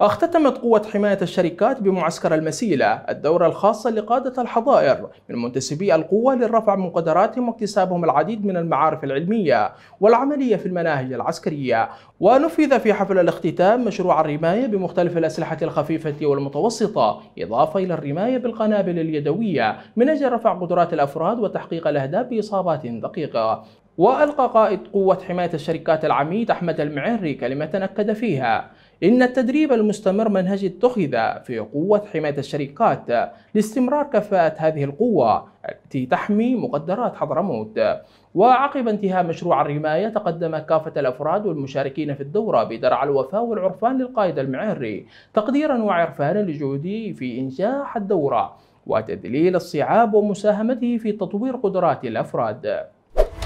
اختتمت قوة حماية الشركات بمعسكر المسيلة الدورة الخاصة لقادة الحظائر من منتسبي القوة للرفع من قدراتهم واكتسابهم العديد من المعارف العلمية والعملية في المناهج العسكرية. ونفذ في حفل الاختتام مشروع الرماية بمختلف الأسلحة الخفيفة والمتوسطة إضافة إلى الرماية بالقنابل اليدوية من أجل رفع قدرات الأفراد وتحقيق الأهداف بإصابات دقيقة. وألقى قائد قوة حماية الشركات العميد أحمد المعري كلمة أكد فيها. إن التدريب المستمر منهج اتخذ في قوة حماية الشركات لاستمرار كفاءة هذه القوة التي تحمي مقدرات حضرموت. وعقب انتهاء مشروع الرماية تقدم كافة الأفراد والمشاركين في الدورة بدرع الوفاء والعرفان للقائد المعري تقديرا وعرفانا لجهوده في إنجاح الدورة وتدليل الصعاب ومساهمته في تطوير قدرات الأفراد.